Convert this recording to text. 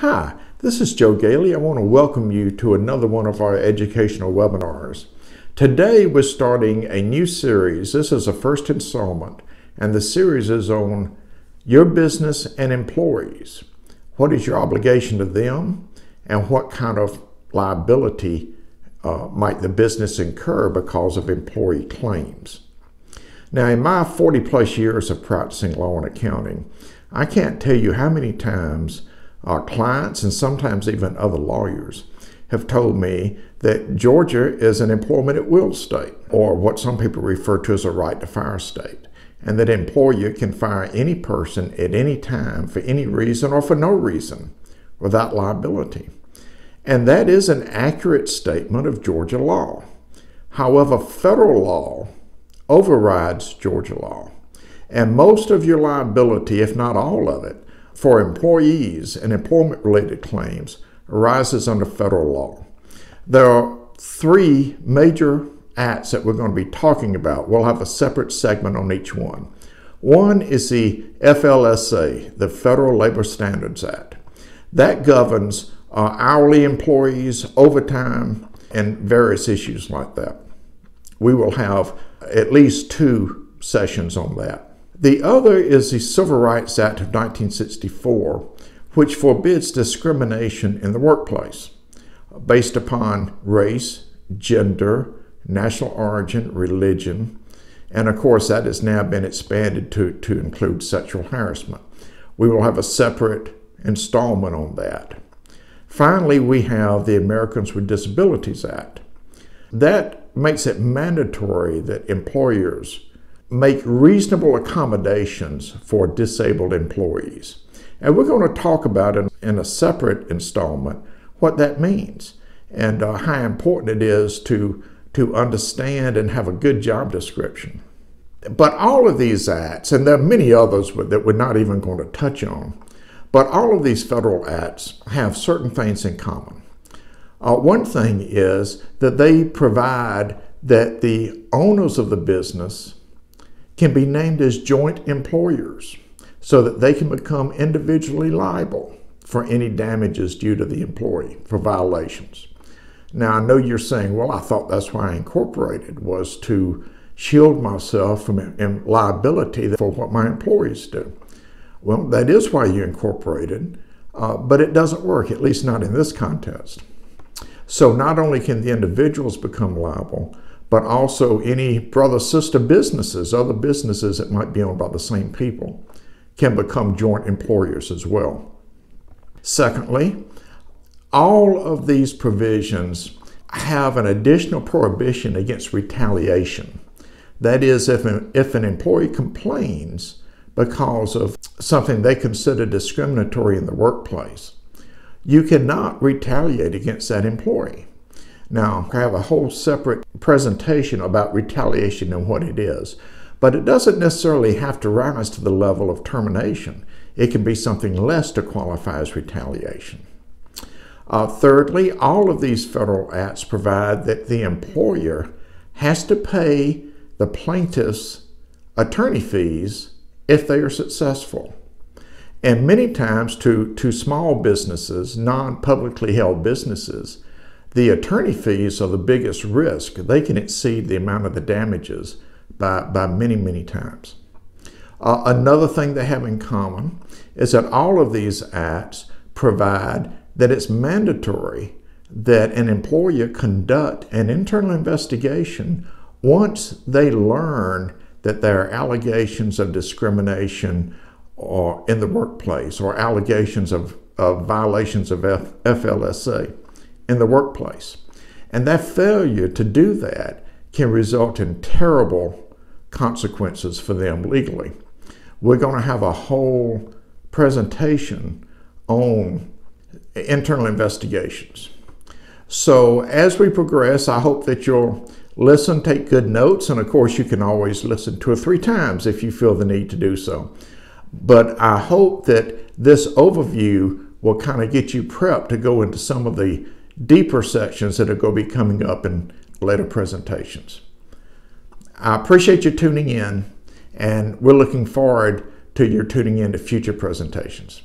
Hi, this is Joe Gailey. I want to welcome you to another one of our educational webinars. Today we're starting a new series. This is the first installment, and the series is on your business and employees. What is your obligation to them, and what kind of liability uh, might the business incur because of employee claims? Now, in my 40 plus years of practicing law and accounting, I can't tell you how many times our clients and sometimes even other lawyers have told me that Georgia is an employment at will state, or what some people refer to as a right to fire state, and that an employer can fire any person at any time for any reason or for no reason without liability. And that is an accurate statement of Georgia law. However, federal law overrides Georgia law. And most of your liability, if not all of it, for employees and employment related claims arises under federal law. There are three major acts that we're going to be talking about. We'll have a separate segment on each one. One is the FLSA, the Federal Labor Standards Act. That governs uh, hourly employees, overtime, and various issues like that. We will have at least two sessions on that. The other is the Civil Rights Act of 1964, which forbids discrimination in the workplace based upon race, gender, national origin, religion, and of course that has now been expanded to, to include sexual harassment. We will have a separate installment on that. Finally, we have the Americans with Disabilities Act. That makes it mandatory that employers make reasonable accommodations for disabled employees. And we're going to talk about in, in a separate installment what that means and uh, how important it is to, to understand and have a good job description. But all of these acts, and there are many others that we're not even going to touch on, but all of these federal acts have certain things in common. Uh, one thing is that they provide that the owners of the business can be named as joint employers so that they can become individually liable for any damages due to the employee for violations. Now, I know you're saying, well, I thought that's why I incorporated was to shield myself from liability for what my employees do. Well, that is why you incorporated, uh, but it doesn't work, at least not in this context. So not only can the individuals become liable, but also any brother sister businesses, other businesses that might be owned by the same people, can become joint employers as well. Secondly, all of these provisions have an additional prohibition against retaliation. That is, if an, if an employee complains because of something they consider discriminatory in the workplace, you cannot retaliate against that employee. Now, I have a whole separate presentation about retaliation and what it is, but it doesn't necessarily have to rise to the level of termination. It can be something less to qualify as retaliation. Uh, thirdly, all of these federal acts provide that the employer has to pay the plaintiff's attorney fees if they are successful. And many times to, to small businesses, non publicly held businesses, the attorney fees are the biggest risk. They can exceed the amount of the damages by, by many, many times. Uh, another thing they have in common is that all of these acts provide that it's mandatory that an employer conduct an internal investigation once they learn that there are allegations of discrimination or in the workplace or allegations of, of violations of F, FLSA in the workplace. And that failure to do that can result in terrible consequences for them legally. We're going to have a whole presentation on internal investigations. So as we progress, I hope that you'll listen, take good notes, and of course you can always listen two or three times if you feel the need to do so. But I hope that this overview will kind of get you prepped to go into some of the deeper sections that are going to be coming up in later presentations. I appreciate you tuning in, and we're looking forward to your tuning in to future presentations.